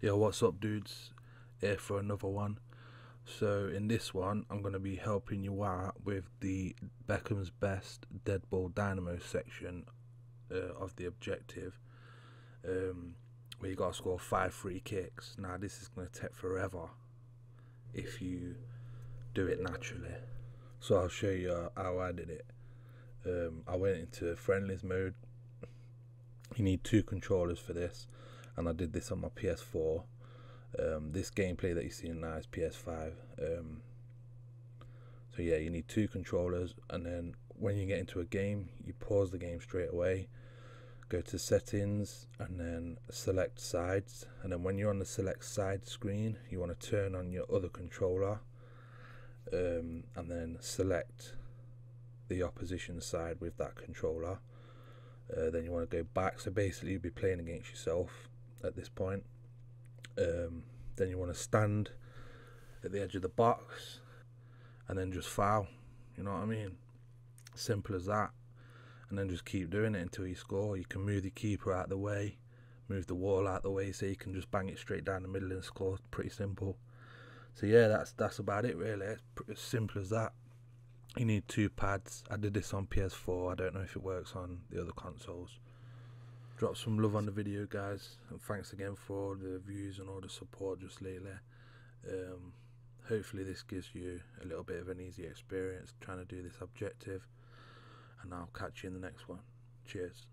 Yo, what's up, dudes? Here for another one. So, in this one, I'm going to be helping you out with the Beckham's Best Dead Ball Dynamo section uh, of the objective, um, where you got to score five free kicks. Now, this is going to take forever if you do it naturally. So, I'll show you how I did it. Um, I went into friendlies mode. You need two controllers for this and I did this on my PS4. Um, this gameplay that you see now is PS5. Um, so yeah, you need two controllers, and then when you get into a game, you pause the game straight away, go to settings, and then select sides. And then when you're on the select side screen, you want to turn on your other controller, um, and then select the opposition side with that controller. Uh, then you want to go back. So basically, you'll be playing against yourself at this point. Um, then you want to stand at the edge of the box and then just foul. You know what I mean? Simple as that. And then just keep doing it until you score. You can move the keeper out of the way, move the wall out of the way so you can just bang it straight down the middle and score. Pretty simple. So yeah, that's that's about it really. It's as simple as that. You need two pads. I did this on PS4. I don't know if it works on the other consoles drop some love on the video guys. And thanks again for all the views and all the support just lately. Um, hopefully this gives you a little bit of an easy experience trying to do this objective. And I'll catch you in the next one. Cheers